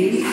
you.